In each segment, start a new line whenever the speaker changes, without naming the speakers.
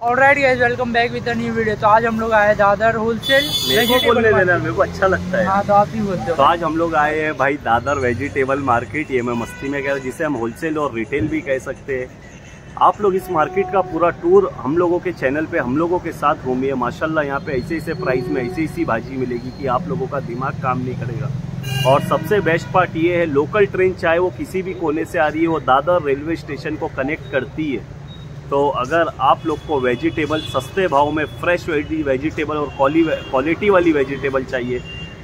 Alright guys welcome back with new video तो आज हम लोग आए दादर होलसेल
बोलने देना मेरे को अच्छा लगता है।
हाँ तो आप ही बोलते
तो
हो
आज हम लोग आए हैं भाई दादर वेजिटेबल मार्केट ये मैं मस्ती में कह रहा जिसे हम होलसेल और रिटेल भी कह सकते हैं। आप लोग इस मार्केट का पूरा टूर हम लोगों के चैनल पे हम लोगों के साथ घूमिए। माशाल्लाह यहाँ पे ऐसे ऐसे प्राइस में ऐसी ऐसी भाजी मिलेगी कि आप लोगों का दिमाग काम नहीं करेगा। और सबसे बेस्ट पार्ट ये है लोकल ट्रेन चाहे वो किसी भी कोने से आ रही है वो दादर रेलवे स्टेशन को कनेक्ट करती है। तो अगर आप लोग को वेजिटेबल सस्ते भाव में फ्रेश वेजिटेबल और क्वालिटी वाली वेजिटेबल चाहिए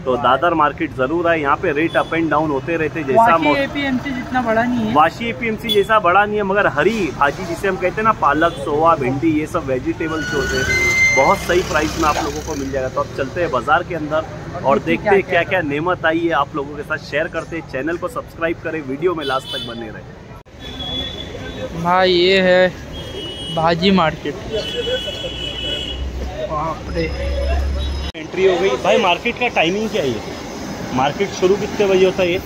तो दादर मार्केट ज़रूर है यहाँ पे रेट अप एंड डाउन होते रहते जैसा मौ-
एपीएमसी जितना बड़ा नहीं है।
वाशी एपीएमसी जैसा बड़ा नहीं है मगर हरी भाजी जिसे हम कहते हैं ना पालक सोआ भिंडी ये सब वेजिटेबल्स जो होते हैं बहुत सही प्राइस में आप लोगों को मिल जाएगा। तो अब चलते हैं बाज़ार के अंदर और
देखते
देखते हैं
क्या-क्या
क्या क्या नेमत आई है आप लोगों के साथ शेयर करते हैं। चैनल को सब्सक्राइब करें वीडियो में लास्ट तक बने रहे।
भाई ये है भाजी मार्केट।
एंट्री हो गई। भाई मार्केट का टाइमिंग क्या है मार्केट शुरू कितने बजे होता है ये?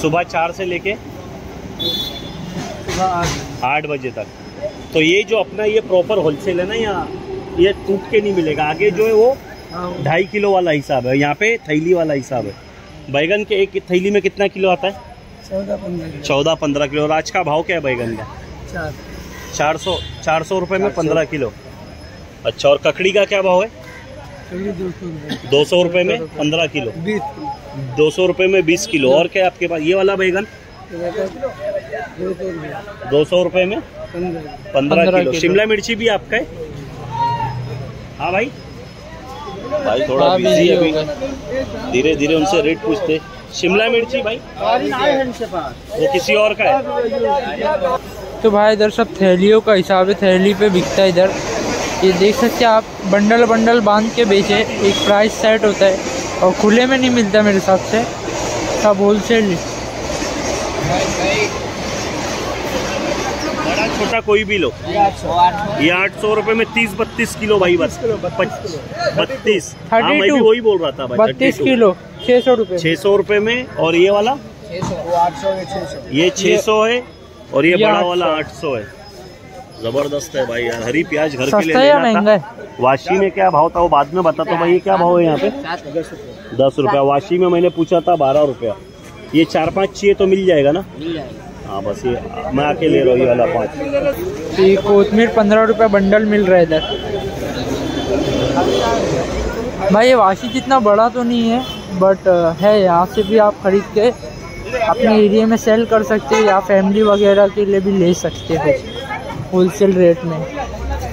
सुबह चार से लेके आठ बजे। तक। तो ये जो अपना ये प्रॉपर होलसेल है ना यहाँ ये टूट के नहीं मिलेगा? आगे जो है वो ढाई किलो वाला हिसाब है। यहाँ पे थैली वाला हिसाब है। बैगन के एक थैली में कितना किलो आता है?
चौदह पंद्रह
चौदह पंद्रह किलो। और आज का भाव क्या है बैगन का?
चार।
चार सौ चार सौ रुपये में पंद्रह किलो। अच्छा और ककड़ी का क्या भाव है?
दो सौ
रुपये में पंद्रह किलो। दो सौ रुपये में बीस किलो। और क्या है आपके पास? ये वाला बैगन?
दो सौ
रुपये में
पंद्रह
पंद्रह
15
किलो। शिमला मिर्ची भी आपका है? हाँ भाई। भाई थोड़ा
हाँ,
बिज़ी
busy
अभी। धीरे धीरे उनसे रेट पूछते। शिमला मिर्ची भाई? वो किसी और का है?
तो भाई इधर सब थैलियों का हिसाब है थैली पे बिकता है इधर। ये देख सकते हैं आप बंडल बंडल बाँध के बेचे एक प्राइस सेट होता है और खुले में नहीं मिलता मेरे हिसाब से। सब होलसेल
बड़ा छोटा कोई भी लो। ये आठ सौ रुपए में तीस बत्तीस किलो भाई बस। बत्तीस। हाँ मैं भी वही बोल रहा था भाई
बत्तीस किलो छः सौ रुपये
छह सौ रुपए में और ये वाला? ये छह सौ है और ये
ये
बड़ा वाला आठ सौ है। ज़बरदस्त है भाई यार हरी प्याज घर के लिए लेना था। वाशी में क्या भाव था वो बाद में बता तो भाई ये क्या भाव है यहाँ पे? दस रुपया वाशी में मैंने पूछा था बारह रुपया। ये चार पाँच चाहिए तो मिल जाएगा ना? हाँ बस ये मैं आके ले रहा हूँ ये वाला पाँच।
ये कोथमीर पंद्रह रुपये बंडल मिल रहा है इधर। भाई ये वाशी जितना बड़ा तो नहीं है बट है यहाँ से भी आप खरीद के अपने एरिया में सेल कर सकते हो या फैमिली वगैरह के लिए भी ले सकते हो होलसेल रेट में।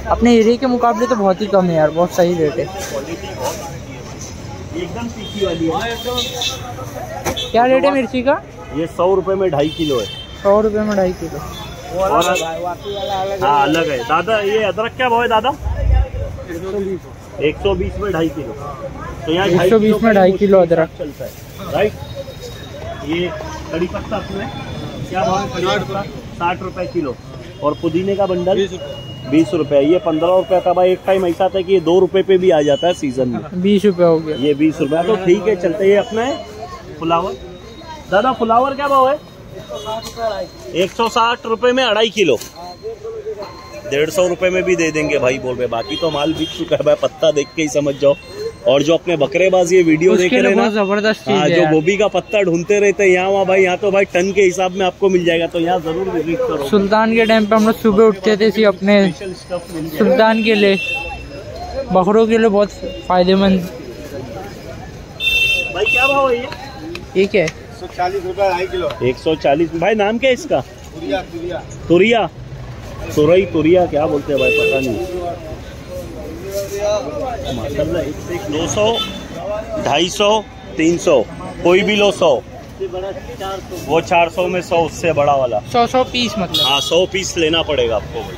अपने एरिया के मुकाबले तो बहुत ही कम है यार बहुत सही रेट है। क्या रेट है मिर्ची का?
ये सौ रुपए में ढाई किलो है।
सौ रुपये में ढाई किलो।
और हाँ अलग है। दादा ये अदरक क्या भाव है दादा? एक सौ बीस में ढाई किलो। तो यहाँ
120
ढाई किलो
में ढाई किलो अदरक।
चलता है राइट ये कड़ी पत्ता अपने क्या भाव है? साठ रुपए किलो। और पुदीने का बंडल बीस रुपए। ये पंद्रह रुपए का भाई एक टाइम ऐसा था कि ये दो रुपए पे भी आ जाता है सीज़न में।
बीस रुपये हो गया।
ये बीस रुपए तो ठीक है चलते ये अपना। है फ्लावर। दादा फ्लावर क्या भाव है? एक सौ साठ रुपए में अढ़ाई किलो। डेढ़ सौ रुपए में भी दे देंगे भाई बोल रहे बाकी तो माल बिक चुका है भाई पत्ता देख के ही समझ जाओ। और जो अपने बकरेबाज ये वीडियो देख रहे हैं
ज़बरदस्त
हाँ जो गोभी का पत्ता ढूंढते रहते हैं यहाँ वहाँ भाई यहाँ तो भाई टन के हिसाब में आपको मिल जाएगा तो यहाँ ज़रूर विज़िट करो।
सुल्तान के टाइम पे हम लोग सुबह उठते थे सी अपने सुल्तान के लिए। बकरों के लिए बहुत फ़ायदेमंद।
भाई क्या भाव है ये?
ठीक है?
चालीस रुपए ढाई किलो
एक सौ चालीस। भाई नाम क्या है इसका?
तुरिया तुरिया।
तुरिया। तुरई तुरिया क्या बोलते हैं भाई पता नहीं माशाल्लाह एक से एक दो सौ ढाई सौ तीन सौ कोई भी लो सौ। वो चार सौ में सौ उससे बड़ा वाला।
सौ सौ पीस मतलब।
हाँ सौ पीस लेना पड़ेगा आपको भाई।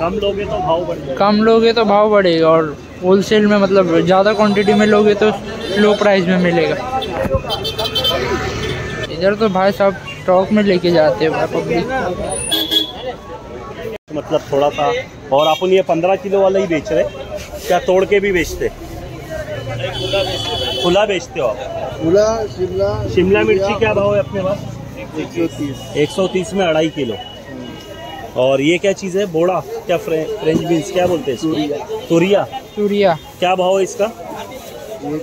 कम लोगे तो भाव बढ़ जाएगा।
कम लोगे तो भाव बढ़ेगा और होलसेल में मतलब ज़्यादा क्वांटिटी में लोगे तो लो प्राइस में मिलेगा। इधर तो भाई साहब स्टॉक में लेके जाते हैं भाई पब्लिक।
मतलब थोड़ा सा और अपन ये पंद्रह किलो वाला ही बेच रहे क्या तोड़ के भी बेचते? खुला बेचते हो आप?
मूला शिमला
शिमला मिर्ची क्या भाव है अपने पास?
एक सौ तीस।
एक सौ तीस में अढ़ाई किलो। और ये क्या चीज़ है? बोड़ा? क्या फ्रे, फ्रेंच बीन्स क्या बोलते हैं इसको? तुरिया।
तुरिया।
क्या भाव है इसका?
ये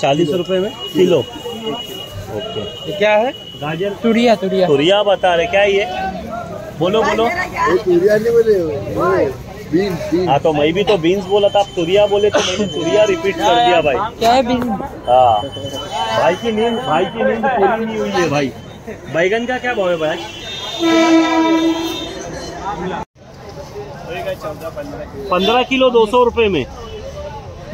चालीस रुपये
रुपए में? किलो। ओके। ये क्या है? गाजर।
तुरिया तुरिया।
तुरिया बता रहे क्या ये? बोलो बोलो।
ये तुरिया नहीं बोले ये बीन बीन
हाँ तो मैं भी तो बीन्स बोला था आप तुरिया बोले तो मैंने तुरिया रिपीट कर दिया भाई।
क्या है बिन
हाँ। भाई की नींद भाई की नींद पूरी नहीं हुई है भाई। बैगन का क्या भाव है भाई? पंद्रह किलो दो सौ रुपए में।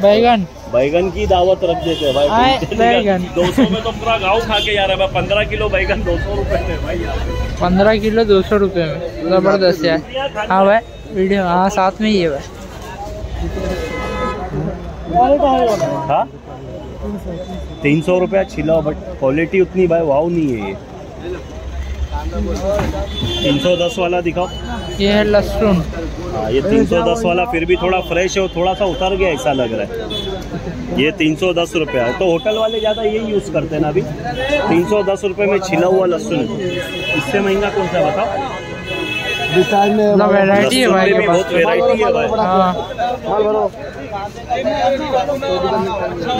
बैगन।
बैगन की दावत रख देते हैं भाई।
बैगन।
दो सौ में तो पूरा गाँव खा के जा रहा है भाई। पंद्रह किलो बैगन दो सौ रुपए में भाई।
पंद्रह किलो दो सौ रुपये में। ज़बरदस्त है। हाँ भाई। वीडियो हाँ साथ में ही है भाई
हाँ? तीन सौ रुपया छिला बट क्वालिटी उतनी भाई वाव नहीं है ये। तीन सौ दस वाला दिखाओ।
ये है लहसुन
हाँ ये तीन सौ दस वाला फिर भी थोड़ा फ्रेश है और थोड़ा सा उतर गया ऐसा लग रहा है। ये तीन सौ दस रुपया है। तो होटल वाले ज़्यादा यही यूज़ करते हैं ना अभी। तीन सौ दस रुपये में छिला हुआ लहसुन इससे महँगा कौन सा बताओ?
विशाल में
मतलब वैरायटी है भाई के
बहुत वेराइटी है भाई।
हाँ।
माल भरो।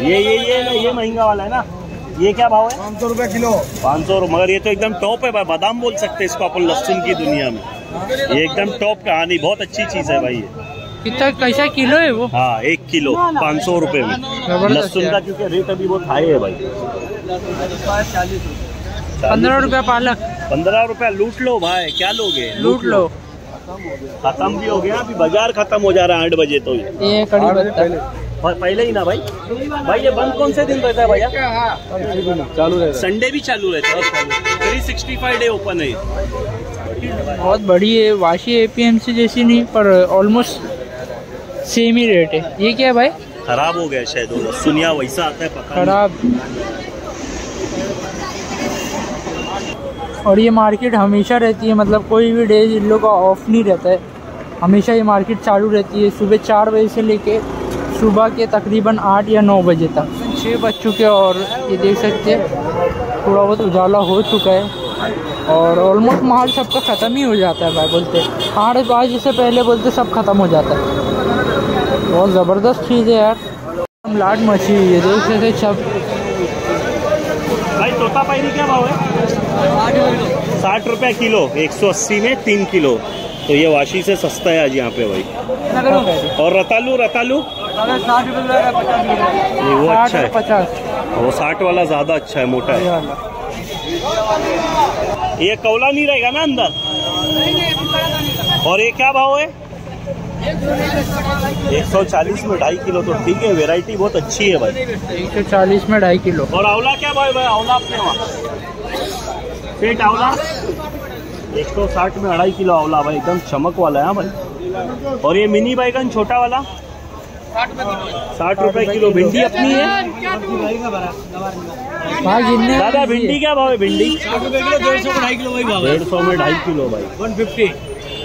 ये ये ये ये महँगा वाला है ना। ये क्या भाव है?
पाँच सौ रुपये किलो।
पाँच सौ मगर ये तो एकदम टॉप है भाई। बादाम बोल सकते हैं इसको अपन लहसुन की दुनिया में। ये एकदम टॉप कहानी बहुत अच्छी चीज़ है भाई ये।
कितना कैसा किलो है वो?
हाँ एक किलो पाँच सौ रुपये में। लहसुन का क्योंकि रेट अभी बहुत हाई है भाई।
पंद्रह रुपया पालक।
पंद्रह रुपया लूट लो भाई क्या लोगे?
लूट लो।
खत्म भी हो गया अभी बाज़ार खत्म हो जा रहा है आठ बजे तो ये
ये कड़ी
पहले। ही ना भाई। भाई ये बंद कौन से दिन रहता है भैया?
चालू रहेगा
संडे भी चालू रहता है। Three sixty five day open है।
बहुत बड़ी है वाशी एपीएमसी जैसी नहीं पर ऑलमोस्ट सेम ही रेट है। ये क्या है भाई?
खराब हो गया शायद सुनिया वैसा आता है
खराब। और ये मार्केट हमेशा रहती है मतलब कोई भी डे इन लोग का ऑफ़ नहीं रहता है। हमेशा ये मार्केट चालू रहती है, सुबह चार बजे से लेके सुबह के तकरीबन आठ या नौ बजे तक। छः बज चुके हैं और ये देख सकते हैं, थोड़ा बहुत उजाला हो चुका है और ऑलमोस्ट माल सबका ख़त्म ही हो जाता है भाई बोलते आठ बजे से पहले बोलते सब ख़त्म हो जाता है। बहुत ज़बरदस्त चीज़ है यार। लाट मची हुई है, देख सकते सब।
भाई तोता पैरी क्या भाव है? साठ रुपया किलो एक सौ अस्सी में तीन किलो। तो ये वाशी से सस्ता है आज यहाँ पे भाई। और रतालू रतालू? नहीं वो अच्छा है। वो साठ वाला ज़्यादा अच्छा है मोटा
ये
है। ये कौला नहीं रहेगा ना अंदर? और ये क्या भाव है? एक सौ चालीस में ढाई किलो तो ठीक है वैरायटी बहुत अच्छी है भाई।
एक सौ चालीस में ढाई किलो।
और आंवला क्या है भाई? आंवला अपने वहाँ? पेट आंवला। एक सौ साठ में अढ़ाई किलो आंवला भाई एकदम चमक वाला है हाँ भाई। और ये मिनी बैगन छोटा वाला? साठ रुपए किलो। भिंडी अपनी है?
हाँ
दादा भिंडी क्या भाव है? भिंडी?
डेढ़ सौ
में ढाई किलो भाई।
वन फिफ्टी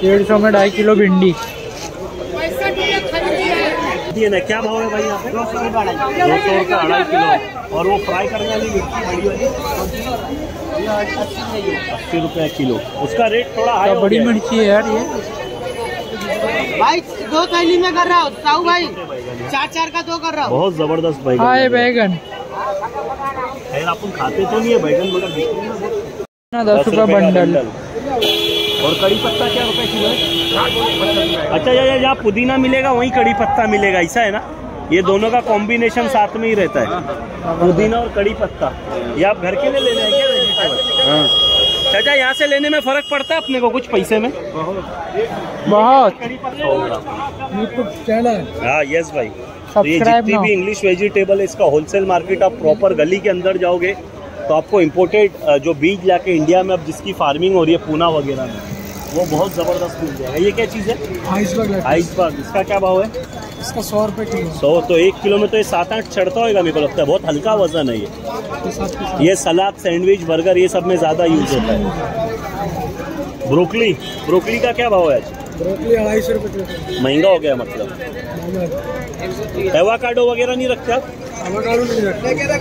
डेढ़ सौ में ढाई किलो भिंडी।
ये ना क्या भाव है भाई यहाँ पे? दो सौ रुपये अढ़ाई किलो। और वो फ्राई करने वाली मिर्ची बड़ी वाली। अस्सी रुपये किलो। उसका रेट थोड़ा हाई
बड़ी
है।
मिर्ची है यार ये?
भाई दो थैली में कर रहा हूँ। साहू भाई चार चार का दो कर रहा हूँ।
बहुत ज़बरदस्त बैगन
हाँ। बैगन।
खैर अपन खाते तो नहीं है बैगन मगर हैं।
दस रुपये
रुपए
बंडल।
और कड़ी पत्ता क्या रुपए किलो है? अच्छा या या जहाँ पुदीना मिलेगा वहीं कड़ी पत्ता मिलेगा ऐसा है ना? ये दोनों का कॉम्बिनेशन साथ में ही रहता है। पुदीना और कड़ी पत्ता। ये आप घर के लिए लेने हैं क्या वेजिटेबल चाचा यहाँ से लेने में फ़र्क पड़ता है अपने को कुछ पैसे में?
बहुत।
हाँ यस भाई। तो ये जितनी भी इंग्लिश वेजिटेबल है इसका होलसेल मार्केट आप प्रॉपर गली के अंदर जाओगे तो आपको इम्पोर्टेड जो बीज लाके इंडिया में अब जिसकी फ़ार्मिंग हो रही है पूना वगैरह में वो बहुत ज़बरदस्त मिल जाएगा। ये क्या चीज़ है?
आइसबर्ग
आइसबर्ग इसका क्या भाव है?
इसका सौ रुपये किलो।
सौ तो एक किलो में तो ये सात आठ चढ़ता होगा मेरे को लगता है। बहुत हल्का वज़न है ये। ये सलाद सैंडविच बर्गर ये सब में ज़्यादा यूज़ होता है। ब्रोकली? ब्रोकली का क्या भाव है आज?
ब्रोकली अढ़ाई सौ रुपये
महँगा हो गया मतलब। एवाकाडो वगैरह नहीं रखते आप?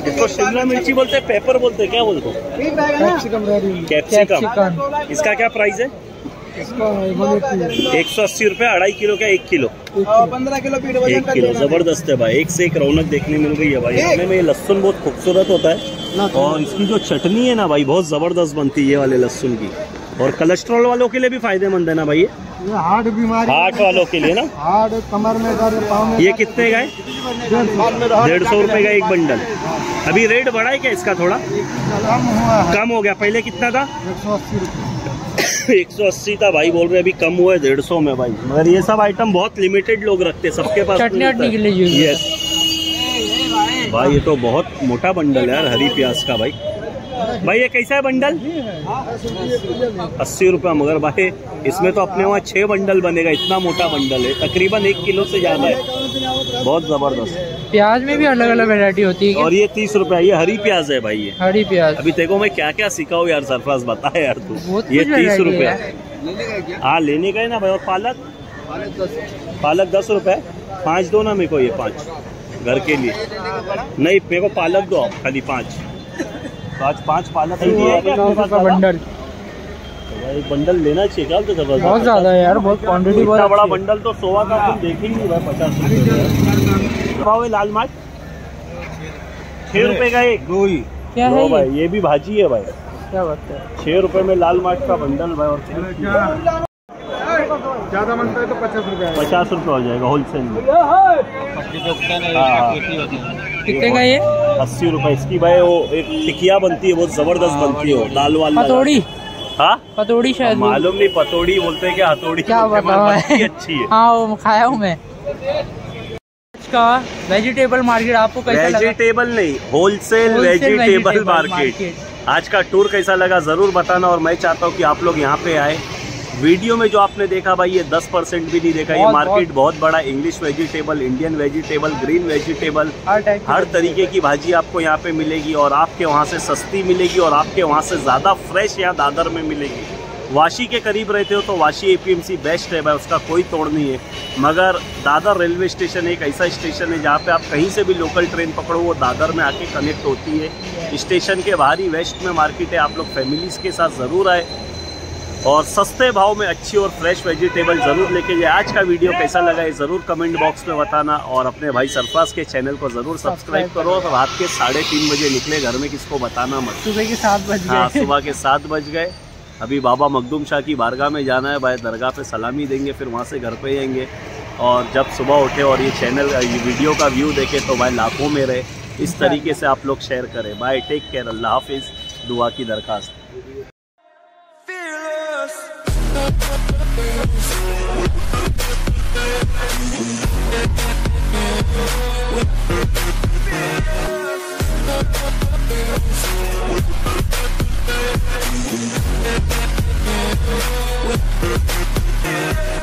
इसको शिमला मिर्ची बोलते हैं पेपर बोलते हैं क्या बोलते हैं?
कैप्सिकम
कैप्सिकम इसका क्या प्राइस है? एक सौ अस्सी रुपये अढ़ाई किलो का एक किलो।
पंद्रह किलो पीठ
एक किलो ज़बरदस्त है भाई एक से एक रौनक देखने मिल रही है भाई। खाने में ये लहसुन बहुत खूबसूरत होता है। और इसकी जो चटनी है ना भाई बहुत ज़बरदस्त बनती है ये वाले लहसुन की। और कोलेस्ट्रॉल वालों के लिए भी फ़ायदेमंद है ना भाई ये?
हार्ट बीमारी
हार्ट वालों के लिए ना?
हार्ट कमर में दर्द पाँव में
ये कितने का है? डेढ़ सौ। रुपये का एक बंडल। अभी रेट बढ़ा है क्या इसका थोड़ा?
कम हुआ
कम हो गया पहले कितना था?
एक सौ अस्सी
एक सौ अस्सी था भाई बोल रहे अभी कम हुआ है डेढ़ सौ में भाई। मगर ये सब आइटम बहुत लिमिटेड लोग रखते हैं सबके पास
चटनी के लिए
यस भाई ये तो बहुत मोटा बंडल है यार हरी प्याज का भाई। भाई ये कैसा है बंडल अस्सी रुपया मगर भाई इसमें तो अपने वहाँ छह बंडल बनेगा इतना मोटा बंडल है। तकरीबन एक किलो से ज़्यादा है। बहुत ज़बरदस्त।
प्याज में भी अलग अलग वैरायटी होती है
और ये तीस रुपया ये हरी प्याज है भाई ये।
हरी प्याज।
अभी देखो मैं क्या क्या सीखा हूँ यार सरफराज बता यार तू। ये तीस रुपया।
हाँ।
लेने का है ना भाई और पालक? पालक दस। रुपए पाँच दो ना मेरे को ये पाँच घर के लिए। नहीं मेरे को पालक दो आप खाली पाँच। पाँच पाँच पालक ही दिए क्या
दस रुपए बंडल
एक बंडल लेना चाहिए क्या तो
बहुत ज़्यादा यार बहुत क्वांटिटी बहुत
बड़ा बंडल तो सोवा का तुम देख ही नहीं भाई पचास रुपये भाव है लाल मार्ट छह रुपए का एक।
दो ही
क्या है
भाई ये भी भाजी है भाई।
क्या बात है?
छह रुपए में लाल मार्ट का बंडल भाई और
ज़्यादा मनता है तो पचास रुपये
पचास रुपये हो जाएगा होलसेल में। हाँ, हाँ।
कितने का ये?
अस्सी रुपए। इसकी भाई वो एक टिकिया बनती है बहुत ज़बरदस्त बनती है वो दाल वाल
पतोड़ी?
हाँ?
पतोड़ी शायद
मालूम नहीं पतोड़ी बोलते हैं क्या? हथौड़ी
क्या
हैं,
बताओ
अच्छी है।
हाँ वो खाया हूँ मैं। का वेजिटेबल मार्केट आपको कैसा लगा?
वेजिटेबल नहीं होलसेल वेजिटेबल मार्केट आज का टूर कैसा लगा ज़रूर बताना और मैं चाहता हूँ कि आप लोग यहाँ पे आए। वीडियो में जो आपने देखा भाई ये 10 परसेंट भी नहीं देखा ये मार्केट बहुत। बड़ा English vegetable Indian vegetable green vegetable
हर
हर तरीके की भाजी आपको यहाँ पे मिलेगी और आपके वहाँ से सस्ती मिलेगी और आपके वहाँ से ज़्यादा फ्रेश यहाँ दादर में मिलेगी। वाशी के करीब रहते हो तो वाशी एपीएमसी बेस्ट है भाई उसका कोई तोड़ नहीं है। मगर दादर रेलवे स्टेशन एक ऐसा स्टेशन है जहाँ पे आप कहीं से भी लोकल ट्रेन पकड़ो वो दादर में आके कनेक्ट होती है। स्टेशन के बाहर ही वेस्ट में मार्केट है आप लोग फैमिलीज़ के साथ ज़रूर आए और सस्ते भाव में अच्छी और फ्रेश वेजिटेबल ज़रूर लेके जाए। आज का वीडियो कैसा लगा ये ज़रूर कमेंट बॉक्स में बताना और अपने भाई सरफराज के चैनल को ज़रूर सब्सक्राइब करो। और रात के साढ़े तीन बजे निकले घर में किसको बताना मत।
सुबह के सात बज
हाँ सुबह के सात बज गए। अभी बाबा मखदूम शाह की बारगाह में जाना है भाई दरगाह पे सलामी देंगे फिर वहाँ से घर पे आएँगे। और जब सुबह उठे और ये चैनल ये वीडियो का व्यू देखे तो भाई लाखों में रहे। इस तरीके से आप लोग शेयर करें। बाय टेक केयर अल्लाह हाफिज़। दुआ की दरखास्त।
Yeah.